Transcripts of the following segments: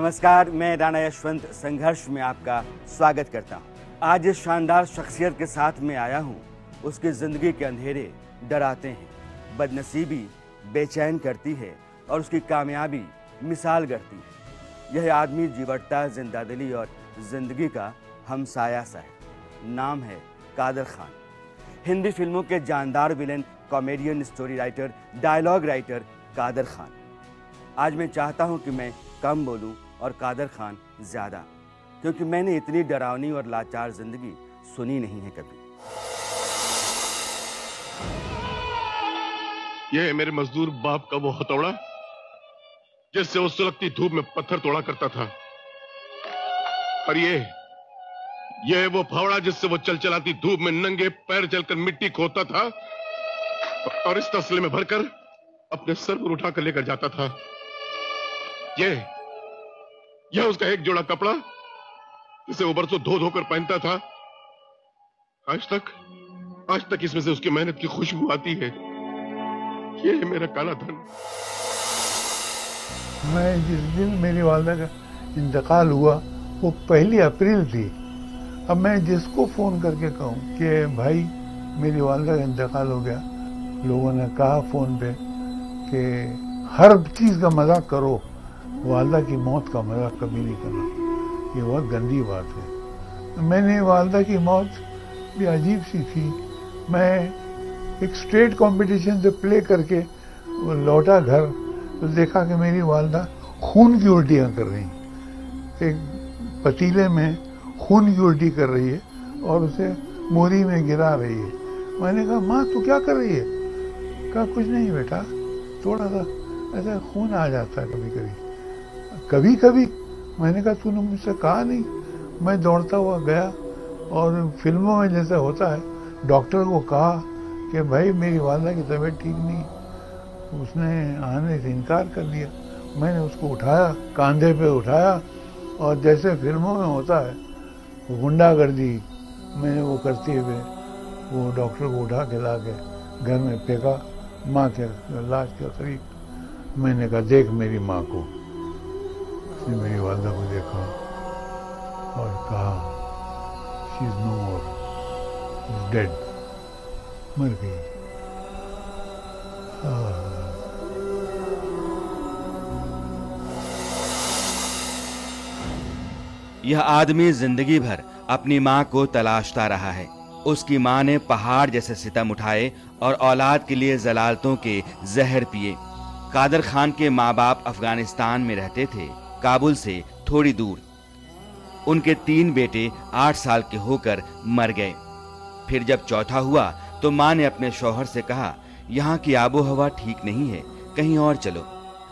नमस्कार, मैं राणा यशवंत संघर्ष में आपका स्वागत करता हूँ। आज इस शानदार शख्सियत के साथ में आया हूँ। उसकी ज़िंदगी के अंधेरे डराते हैं, बदनसीबी, बेचैन करती है और उसकी कामयाबी मिसाल करती है। यह आदमी जीवटता ज़िंदा दिली और ज़िंदगी का हमसाया सा है। नाम है कादर खान। हिंदी फ़िल्मों के जानदार villain, comedian, story writer, dialogue writer Kader Khan. आज मैं चाहता हूँ कि मैं कम बोलूँ और कादर खान ज़्यादा, क्योंकि मैंने इतनी डरावनी और लाचार ज़िंदगी सुनी नहीं है कभी। ये मेरे मजदूर बाप का वो हथौड़ा, जिससे वो सुलगती धूप में पत्थर तोड़ा करता था। और ये ये वो फावड़ा जिससे वो चल चलाती धूप में नंगे पैर चलकर मिट्टी खोदता था, और इस तसले में भरकर अपने सर पर उठाकर लेकर जाता था। ये, यह उसका एक जोड़ा कपड़ा, जिसे वो बरसों धो धोकर पहनता था। आज तक आज तक इसमें से उसकी मेहनत की खुशबू आती है। ये है मेरा काला धन। मैं जिस दिन मेरी वालदा का इंतकाल हुआ, वो पहली अप्रैल थी। अब मैं जिसको फ़ोन करके कहूँ कि, भाई, मेरी वालदा का इंतकाल हो गया। लोगों ने कहा फ़ोन पे कि, हर चीज़ का मज़ाक करो। वालदा की मौत का मज़ाक कभी नहीं करना। ये बहुत गंदी बात है। मैंने वालदा की मौत भी अजीब सी थी। मैं एक स्टेट कंपटीशन से प्ले करके लौटा घर तो देखा कि मेरी वालदा खून की उल्टियाँ कर रही एक पतीले में खून की उल्टी कर रही है और उसे मोरी में गिरा रही है। मैंने कहा, माँ, तू क्या कर रही है? कहा, कुछ नहीं बेटा, थोड़ा सा ऐसा खून आ जाता है कभी कभी कभी कभी मैंने कहा, तूने मुझसे कहा नहीं? मैं दौड़ता हुआ गया और फ़िल्मों में जैसे होता है, डॉक्टर को कहा कि, भाई, मेरी वालदा की तबीयत ठीक नहीं। उसने आने से इनकार कर दिया। मैंने उसको उठाया, कंधे पे उठाया और जैसे फ़िल्मों में होता है, गुंडागर्दी मैंने वो करते हुए वो डॉक्टर को उठा के ला के घर में फेंका, माँ के लाश के करीब मैंने कहा, देख मेरी माँ को। उसने मेरी वालदा को देखा और कहा she is no more dead मर गई. यह आदमी ज़िंदगी भर अपनी माँ को तलाशता रहा है। उसकी माँ ने पहाड़ जैसे सितम उठाए और औलाद के लिए जलालतों के जहर पिए। कादर खान के माँ बाप अफ़गानिस्तान में रहते थे। काबुल से थोड़ी दूर। उनके तीन बेटे आठ साल के होकर मर गए। फिर जब चौथा हुआ तो माँ ने अपने शौहर से कहा, यहाँ की आबो हवा ठीक नहीं है, कहीं और चलो।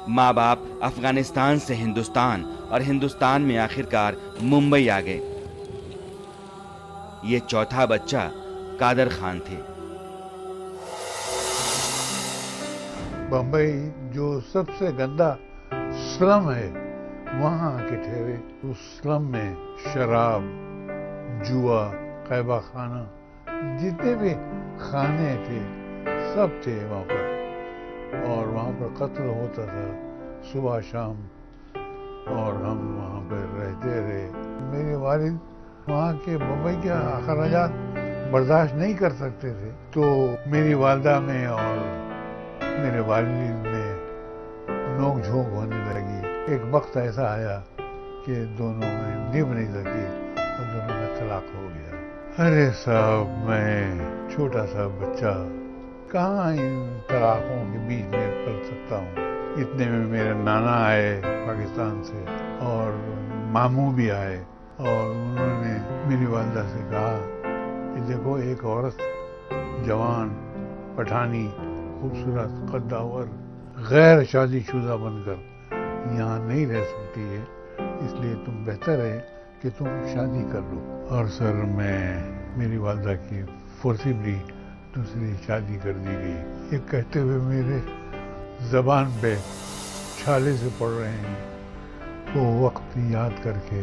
माँ बाप अफ़गानिस्तान से हिंदुस्तान और हिंदुस्तान में आखिरकार मुंबई आ गए। ये चौथा बच्चा कादर खान थे। बम्बई, जो सबसे गंदा स्लम है। वहाँ आके ठहरे उस स्लम में शराब, जुआ कैबा खाना, जितने भी खाने थे, सब थे वहाँ पर। और वहाँ पर कत्ल होता था सुबह शाम, और हम वहाँ पर रहते रहे। मेरे वालिद वहाँ के मुंबई के अखराज बर्दाश्त नहीं कर सकते थे। तो मेरी वालदा में और मेरे वालिद में नोक झोंक होने एक वक्त ऐसा आया कि दोनों में निभ नहीं सकी और दोनों में तलाक हो गया। अरे साहब, मैं छोटा सा बच्चा, कहाँ इन तलाकों के बीच में पल सकता हूँ? इतने में मेरे नाना आए पाकिस्तान से और मामू भी आए और उन्होंने मेरी वालदा से कहा कि देखो, एक औरत, जवान, पठानी, खूबसूरत, कद्दावर गैर शादीशुदा बनकर यहाँ नहीं रह सकती है। इसलिए तुम बेहतर है कि तुम शादी कर लो। और सर, मैं, मेरी वालदा की फोर्सिबली दूसरी शादी कर दी गई। ये कहते हुए मेरे जबान पे छाले से पड़ रहे हैं। वो वक्त याद करके।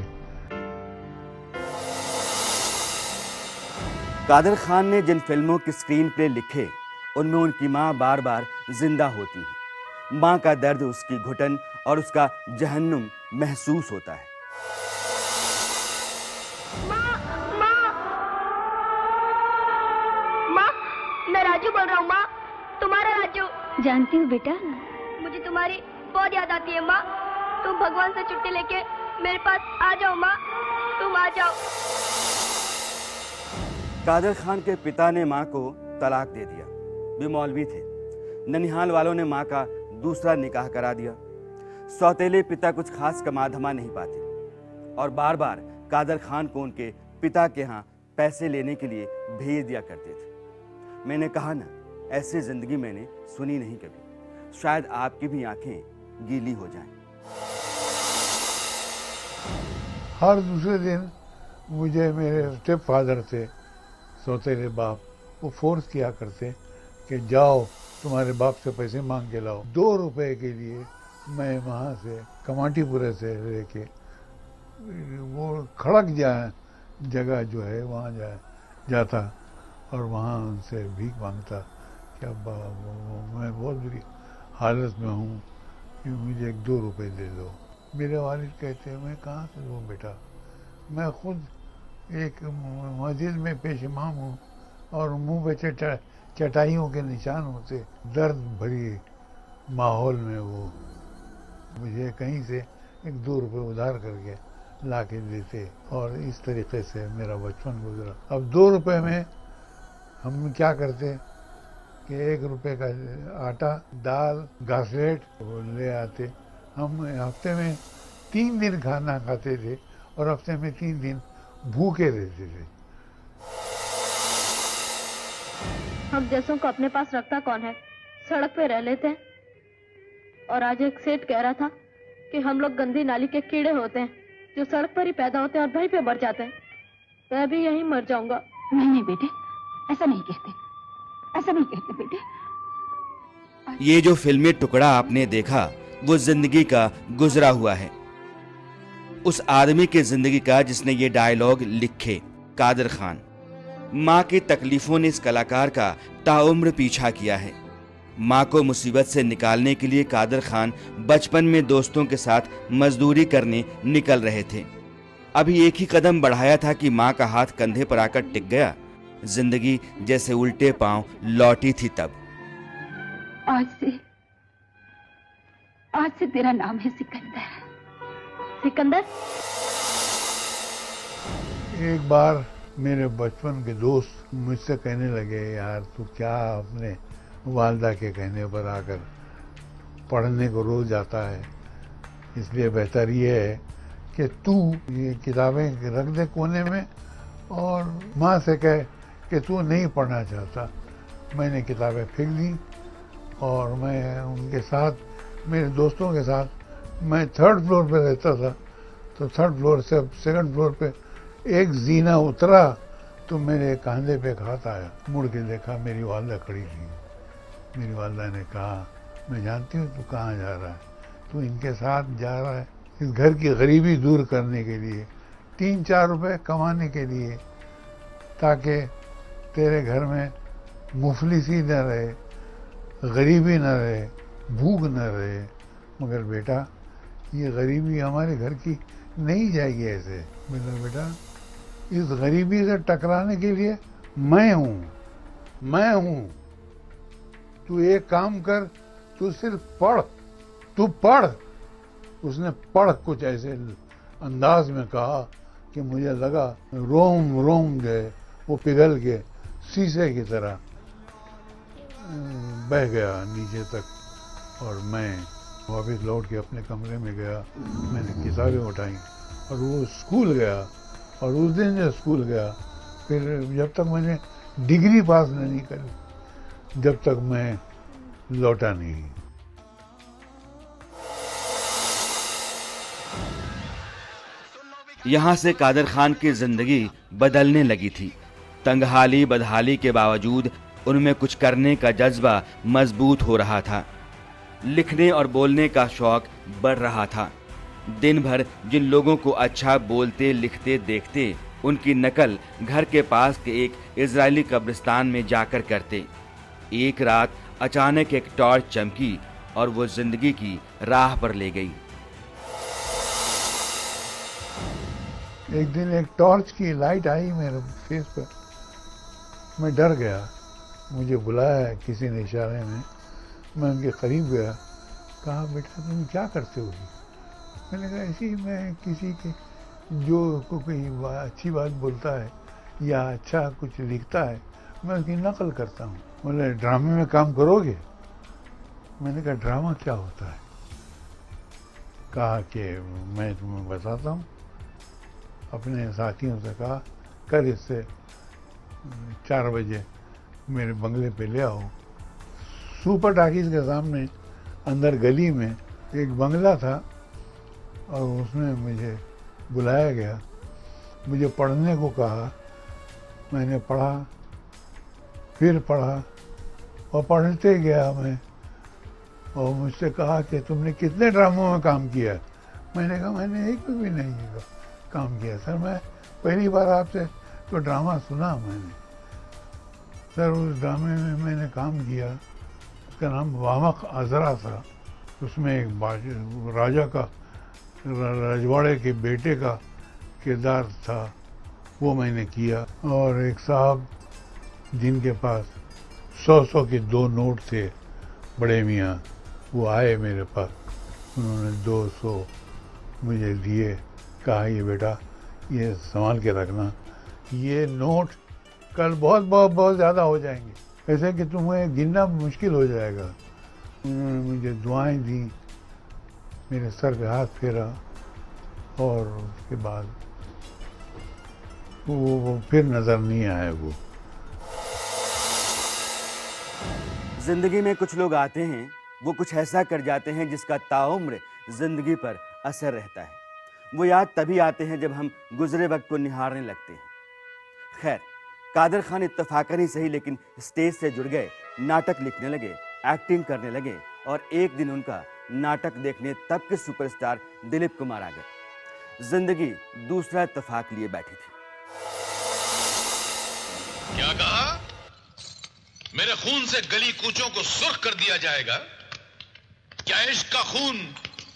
कादर खान ने जिन फ़िल्मों के स्क्रीन प्ले लिखे, उनमें उनकी माँ बार बार ज़िंदा होती है। माँ का दर्द, उसकी घुटन और उसका जहन्नुम महसूस होता है। माँ माँ। माँ मैं राजू बोल रहा हूँ माँ। तुम्हारा राजू। जानती हूँ बेटा? मुझे तुम्हारी बहुत याद आती है माँ। तुम भगवान से छुट्टी लेके मेरे पास आ जाओ माँ। तुम आ जाओ। कादर खान के पिता ने माँ को तलाक दे दिया। वे मौलवी थे। ननिहाल वालों ने माँ का दूसरा निकाह करा दिया। सौतेले पिता कुछ खास कमा धमा नहीं पाते। और बार बार कादर खान को उनके पिता के यहाँ पैसे लेने के लिए भेज दिया करते थे। मैंने कहा ना, ऐसी ज़िंदगी मैंने सुनी नहीं कभी। शायद आपकी भी आँखें गीली हो जाएँ। हर दूसरे दिन मुझे मेरे स्टेप फादर थे, सौतेले बाप, वो फोर्स किया करते कि जाओ, तुम्हारे बाप से पैसे मांग के लाओ। दो रुपए के लिए मैं वहाँ से कमाटीपुरे से लेके, वो खड़क जाए, जगह जो है, वहाँ जाए जाता और वहाँ उनसे भीख माँगता कि अब मैं बहुत बुरी हालत में हूँ, कि मुझे एक दो रुपए दे दो। मेरे वालिद कहते हैं, मैं कहाँ से दूँ बेटा? मैं खुद एक मस्जिद में पेश इमाम हूँ और मुँह पे चटा, चटाइयों के निशान होते दर्द भरी माहौल में वो मुझे कहीं से एक दो रुपए उधार करके ला के देते और इस तरीके से मेरा बचपन गुजरा। अब दो रुपए में हम क्या करते कि एक रुपए का आटा, दाल घासलेट वो ले आते। हम हफ़्ते में तीन दिन खाना खाते थे और हफ़्ते में तीन दिन भूखे रहते थे। हम जैसों को अपने पास रखता कौन है? सड़क पे रह लेते हैं। और आज एक सेठ कह रहा था कि हम लोग गंदी नाली के कीड़े होते हैं जो सड़क पर ही पैदा होते हैं और वहीं पे मर जाते हैं। मैं भी यहीं मर जाऊँगा। नहीं नहीं बेटे ऐसा नहीं कहते। ऐसा नहीं कहते बेटे। ये जो फिल्मी टुकड़ा आपने देखा वो ज़िंदगी का गुजरा हुआ है। उस आदमी की ज़िंदगी का जिसने ये डायलॉग लिखे कादर खान। माँ की तकलीफों ने इस कलाकार का ताउम्र पीछा किया है। माँ को मुसीबत से निकालने के लिए कादर खान बचपन में दोस्तों के साथ मजदूरी करने निकल रहे थे। अभी एक ही कदम बढ़ाया था कि माँ का हाथ कंधे पर आकर टिक गया। ज़िंदगी जैसे उल्टे पाँव लौटी थी तब। आज से आज से तेरा नाम है सिकंदर। सिकंदर? एक बार मेरे बचपन के दोस्त मुझसे कहने लगे यार तू क्या अपने वालदा के कहने पर आकर पढ़ने को रोज आता है। इसलिए बेहतर ये है कि तू ये किताबें रख दे कोने में और माँ से कह कि तू नहीं पढ़ना चाहता। मैंने किताबें फेंक दी और मैं उनके साथ, मेरे दोस्तों के साथ, मैं थर्ड फ्लोर पे रहता था। तो थर्ड फ्लोर से अब सेकंड फ्लोर पे एक जीना उतरा तो मेरे कंधे पे हाथ आया। मुड़ के देखा मेरी वालदा खड़ी थी। मेरी वालदा ने कहा, मैं जानती हूँ तू कहाँ जा रहा है। तू इनके साथ जा रहा है इस घर की गरीबी दूर करने के लिए, तीन चार रुपए कमाने के लिए, ताकि तेरे घर में मुफलिसी न रहे, गरीबी न रहे, भूख न रहे। मगर बेटा, ये गरीबी हमारे घर की नहीं जाएगी ऐसे। मेरा बेटा, इस गरीबी से टकराने के लिए मैं हूँ, मैं हूँ। तू एक काम कर, तू सिर्फ़ पढ़, तू पढ़। उसने पढ़ कुछ ऐसे अंदाज में कहा कि मुझे लगा रोम रोम जो है वो पिघल के शीशे की तरह। बह गया नीचे तक और मैं वापस लौट के अपने कमरे में गया। मैंने किताबें उठाई और वो स्कूल गया और उस दिन जब स्कूल गया, फिर जब तक मैंने डिग्री पास नहीं करी जब तक मैं लौटा नहीं। यहाँ से कादर खान की ज़िंदगी बदलने लगी थी। तंगहाली बदहाली के बावजूद उनमें कुछ करने का जज्बा मज़बूत हो रहा था। लिखने और बोलने का शौक बढ़ रहा था। दिन भर जिन लोगों को अच्छा बोलते, लिखते, देखते, उनकी नकल घर के पास के एक इजरायली कब्रिस्तान में जाकर करते। एक रात अचानक एक टॉर्च चमकी और वो ज़िंदगी की राह पर ले गई। एक दिन एक टॉर्च की लाइट आई मेरे फेस पर। मैं डर गया। मुझे बुलाया किसी ने इशारे में। मैं उनके करीब गया। कहा, बेटा, तुम क्या करते हो? मैंने कहा ऐसे मैं किसी के, जो को कोई अच्छी बात बोलता है या अच्छा कुछ लिखता है, मैं उसकी नकल करता हूँ। बोले, ड्रामे में काम करोगे? मैंने कहा, ड्रामा क्या होता है? कहा कि मैं तुम्हें बताता हूँ। अपने साथियों से कहा, कल इससे चार बजे मेरे बंगले पे ले आओ। सुपर टाकीज के सामने, अंदर गली में एक बंगला था और उसमें मुझे बुलाया गया। मुझे पढ़ने को कहा। मैंने पढ़ा, फिर पढ़ा। और पढ़ते गया मैं। और मुझसे कहा कि तुमने कितने ड्रामों में काम किया मैंने कहा, मैंने एक भी नहीं काम किया। सर, मैं पहली बार आपसे तो ड्रामा सुना मैंने। सर, उस ड्रामे में मैंने काम किया। उसका नाम वामक अजरा था। उसमें एक राजा का, रजवाड़े के बेटे का किरदार था। वो मैंने किया और एक साहब जिनके पास सौ सौ के दो नोट थे बड़े मियाँ। वो आए मेरे पास। उन्होंने दो सौ मुझे दिए। कहा ये बेटा ये संभाल के रखना। ये नोट कल बहुत बहुत बहुत ज़्यादा हो जाएँगे। ऐसे कि तुम्हें गिनना मुश्किल हो जाएगा। उन्होंने मुझे दुआएँ दी। मेरे सर पे हाथ फेरा और उसके बाद वो, वो फिर नज़र नहीं आया वो। ज़िंदगी में कुछ लोग आते हैं, वो कुछ ऐसा कर जाते हैं जिसका ताउम्र ज़िंदगी पर असर रहता है। वो याद तभी आते हैं जब हम गुजरे वक्त को निहारने लगते हैं। खैर, कादर खान इत्तफाकन ही सही, लेकिन स्टेज से जुड़ गए, नाटक लिखने लगे, एक्टिंग करने लगे, और एक दिन उनका नाटक देखने तब के सुपरस्टार दिलीप कुमार आ गए। ज़िंदगी दूसरा इत्तफाक लिए बैठी थी। क्या कहा? मेरे खून से गली कूचों को सुर्ख कर दिया जाएगा। क्या इश्क का खून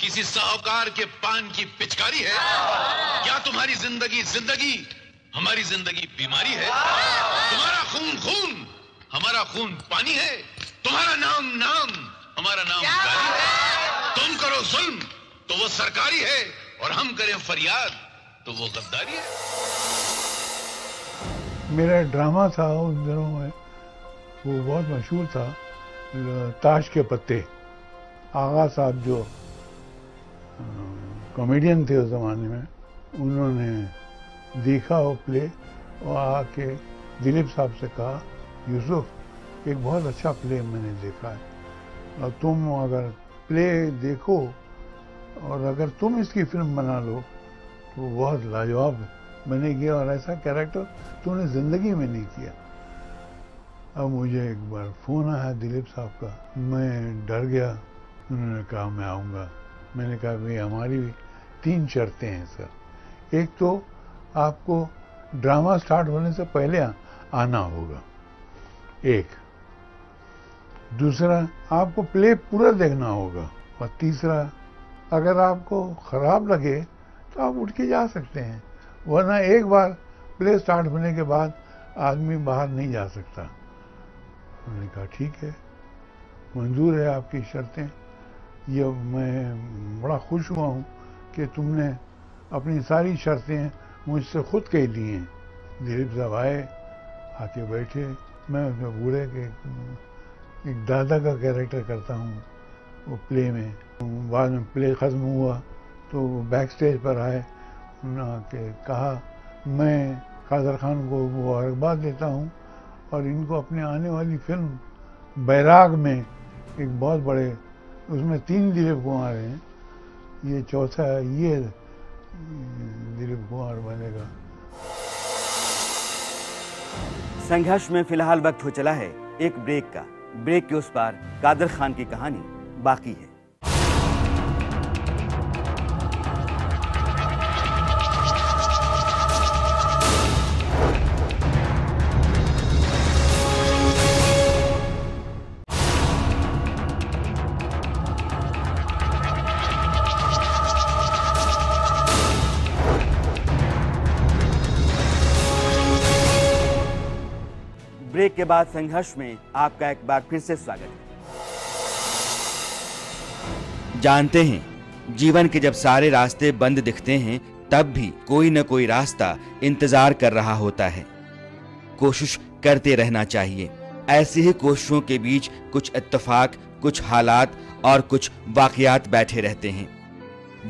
किसी साहूकार के पान की पिचकारी है? क्या तुम्हारी ज़िंदगी ज़िंदगी हमारी ज़िंदगी बीमारी है? तुम्हारा खून खून हमारा खून पानी है। तुम्हारा नाम नाम हमारा नाम गाली है? तुम करो जुल्म तो वो सरकारी है और हम करें फरियाद तो वो गद्दारी है। मेरा ड्रामा था उन दिनों में। वो बहुत मशहूर था ताश के पत्ते। आगा साहब जो कॉमेडियन थे उस ज़माने में, उन्होंने देखा वो प्ले और आके दिलीप साहब से कहा, यूसुफ, एक बहुत अच्छा प्ले मैंने देखा है। और तुम अगर प्ले देखो, और अगर तुम इसकी फ़िल्म बना लो तो बहुत लाजवाब बनेगी और ऐसा कैरेक्टर तूने ज़िंदगी में नहीं किया। अब मुझे एक बार फ़ोन आया दिलीप साहब का। मैं डर गया। उन्होंने कहा, मैं आऊँगा। मैंने कहा, भाई, हमारी तीन शर्तें हैं, सर। एक तो आपको ड्रामा स्टार्ट होने से पहले आना होगा, एक। दूसरा, आपको प्ले पूरा देखना होगा। और तीसरा, अगर आपको खराब लगे तो आप उठ के जा सकते हैं, वरना एक बार प्ले स्टार्ट होने के बाद आदमी बाहर नहीं जा सकता। उन्होंने कहा, ठीक है, मंजूर है आपकी शर्तें। ये मैं बड़ा खुश हुआ हूँ कि तुमने अपनी सारी शर्तें मुझसे खुद कह दी हैं। दिलीप साहब आए, आके बैठे। मैं उसमें बूढ़े के, एक दादा का कैरेक्टर करता हूँ, वो प्ले में। बाद में प्ले ख़त्म हुआ तो बैक स्टेज पर आए। उन्होंने कहा, मैं कादर खान को मुबारकबाद देता हूँ और इनको अपने आने वाली फ़िल्म बैराग में एक बहुत बड़े, उसमें तीन दिलीप कुमार हैं। ये चौथा ये दिलीप कुमार बनेगा। संघर्ष में फ़िलहाल वक्त हो चला है एक ब्रेक का। ब्रेक के उस पार कादर खान की कहानी बाकी है। ब्रेक के बाद संघर्ष में आपका एक बार फिर से स्वागत है। जानते हैं, जीवन के जब सारे रास्ते बंद दिखते हैं, तब भी कोई न कोई रास्ता इंतज़ार कर रहा होता है। कोशिश करते रहना चाहिए। ऐसी ही कोशिशों के बीच कुछ इत्तेफाक, कुछ हालात और कुछ वाकयात बैठे रहते हैं।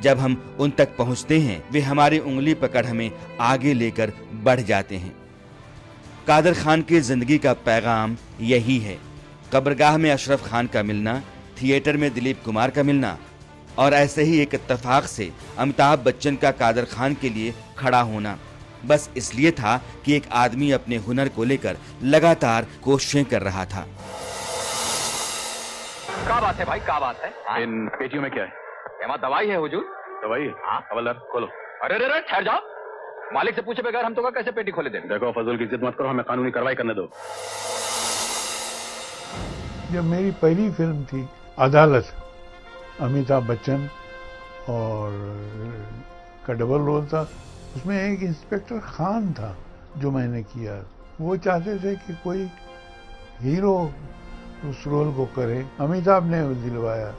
जब हम उन तक पहुँचते हैं, वे हमारी उंगली पकड़ हमें आगे लेकर बढ़ जाते हैं। कादर खान की ज़िंदगी का पैगाम यही है। कब्रगाह में अशरफ खान का मिलना थिएटर में दिलीप कुमार का मिलना और ऐसे ही एक इत्तेफाक से अमिताभ बच्चन का कादर खान के लिए खड़ा होना। बस इसलिए था कि एक आदमी अपने हुनर को लेकर लगातार कोशिशें कर रहा था। क्या बात है भाई क्या बात है? इन पेटियों में क्या है? दवाई है हुजूर? दवाई? हाँ। खोलो। अरे अरे अरे ठहर जाओ। मालिक से पूछे बगैर हम तो कैसे पेटी खोले देंगे? देखो फजल की जिद मत करो हमें कानूनी कार्रवाई करने दो। जब मेरी पहली फ़िल्म थी अदालत अमिताभ बच्चन और का डबल रोल था उसमें एक इंस्पेक्टर खान था जो मैंने किया। वो चाहते थे कि कोई हीरो उस रोल को करे। अमिताभ ने दिलवाया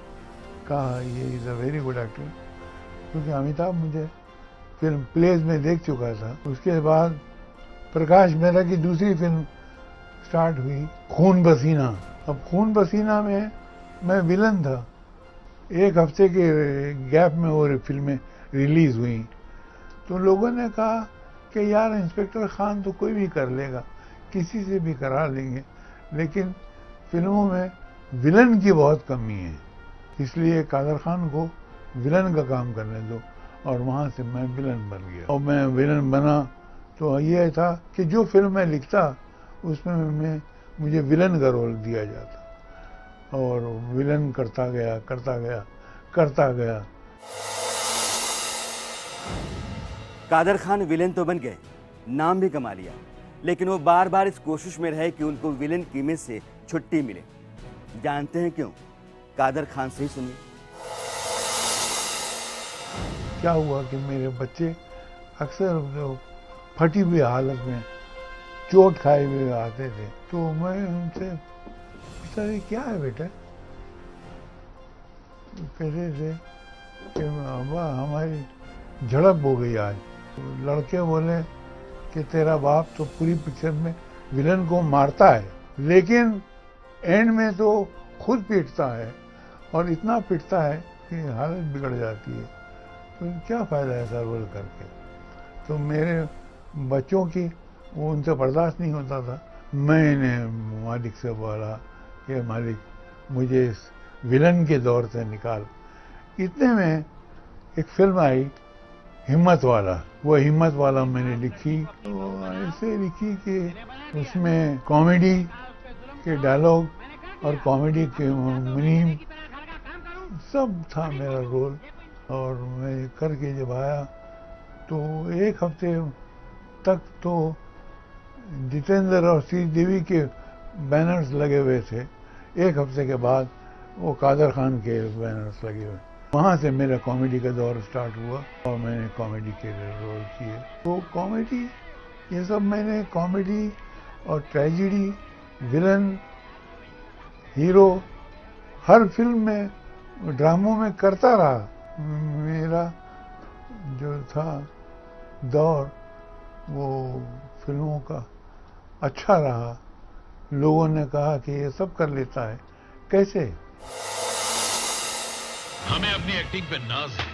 कहा ये is a very good actor क्योंकि अमिताभ मुझे फ़िल्म प्लेज में देख चुका था। उसके बाद प्रकाश मेहरा की दूसरी फ़िल्म स्टार्ट हुई, खून पसीना। अब खून पसीना में मैं विलन था। एक हफ़्ते के गैप में वो फ़िल्में रिलीज़ हुई। तो लोगों ने कहा कि यार इंस्पेक्टर खान तो कोई भी कर लेगा, किसी से भी करा लेंगे। लेकिन फ़िल्मों में विलन की बहुत कमी है। इसलिए कादर खान को विलन का काम करने दो। और वहाँ से मैं विलन बन गया। और मैं विलन बना तो यह था कि जो फ़िल्म मैं लिखता, उसमें मैं, मुझे विलन का रोल दिया जाता। और विलन करता गया करता गया करता गया। कादर खान विलेन तो बन गए, नाम भी कमा लिया। लेकिन वो बार बार इस कोशिश में रहे कि उनको विलेन कीमत से छुट्टी मिले। जानते हैं क्यों? कादर खान से ही सुनिए। क्या हुआ कि मेरे बच्चे अक्सर जो फटी हुई हालत में चोट खाए हुए आते थे? तो मैं उनसे पूछता था क्या है बेटा? कहते थे कि अब्बा हमारी झड़प हो गई आज। तो लड़के बोले कि, तेरा बाप तो पूरी पिक्चर में विलन को मारता है, लेकिन एंड में तो खुद पीटता है और इतना पीटता है कि हालत बिगड़ जाती है। क्या फ़ायदा है रोल करके? तो मेरे बच्चों की, वो उनसे बर्दाश्त नहीं होता था। मैंने मालिक से बोला कि, मालिक, मुझे इस विलन के दौर से निकाल। इतने में एक फ़िल्म आई, हिम्मत वाला। वो हिम्मत वाला मैंने लिखी तो ऐसे लिखी कि उसमें कॉमेडी के डायलॉग और कॉमेडी के मुनीम सब था मेरा रोल। और मैं करके जब आया तो एक हफ़्ते तक तो जितेंद्र और श्री देवी के बैनर्स लगे हुए थे। एक हफ़्ते के बाद वो कादर खान के बैनर्स लगे हुए। वहाँ से मेरा कॉमेडी का दौर स्टार्ट हुआ और मैंने कॉमेडी के रोल किए। तो कॉमेडी ये सब मैंने कॉमेडी और ट्रेजिडी विलन हीरो हर फ़िल्म में ड्रामों में करता रहा। मेरा जो था दौर वो फ़िल्मों का अच्छा रहा। लोगों ने कहा कि ये सब कर लेता है। कैसे? हमें अपनी एक्टिंग पे नाज है।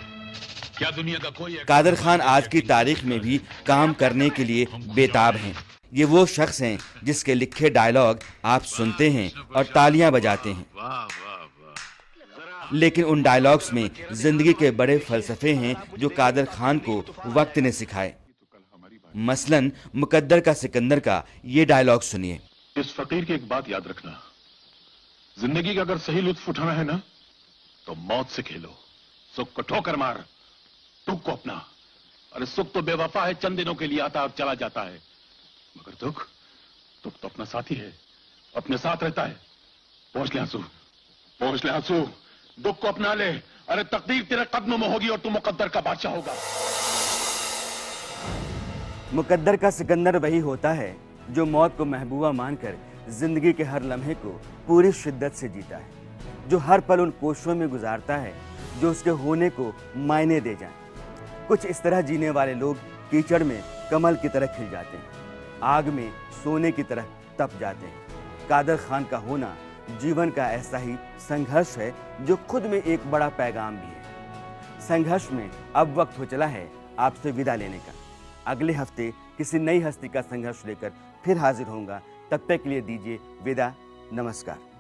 क्या दुनिया का कोई कादर खान आज की तारीख में भी काम करने के लिए बेताब हैं। ये वो शख्स हैं जिसके लिखे डायलॉग आप सुनते हैं और तालियाँ बजाते हैं। वाह वाह वाह लेकिन उन डायलॉग्स में ज़िंदगी के बड़े फलसफे हैं जो कादर खान को वक्त ने सिखाए। मसलन मुकद्दर का सिकंदर का ये डायलॉग सुनिए। इस फकीर की एक बात याद रखना। ज़िंदगी का अगर सही लुत्फ उठाना है ना तो मौत से खेलो। सुख को ठोकर मार, दुख को अपना। अरे सुख तो बेवफा है, चंद दिनों के लिए आता और चला जाता है। मगर दुख दुख तो अपना साथी है, अपने साथ रहता है। पहुँच ले आँसू पहुँच ले आँसू। दुख को अपना ले। अरे तकदीर तेरे कदमों में होगी और तू मुकद्दर का बादशाह होगा। मुकद्दर का सिकंदर वही होता है जो मौत को महबूबा मानकर ज़िंदगी के हर लम्हे को पूरी शिद्दत से जीता है, जो हर पल उन कोशों में गुजारता है, जो उसके होने को मायने दे जाए। कुछ इस तरह जीने वाले लोग कीचड़ में कमल की तरह खिल जाते हैं, आग में सोने की तरह तप जाते हैं। कादर खान का होना जीवन का ऐसा ही संघर्ष है जो खुद में एक बड़ा पैगाम भी है। संघर्ष में अब वक्त हो चला है आपसे विदा लेने का। अगले हफ़्ते किसी नई हस्ती का संघर्ष लेकर फिर हाजिर होऊँगा। तब तक के लिए दीजिए विदा। नमस्कार।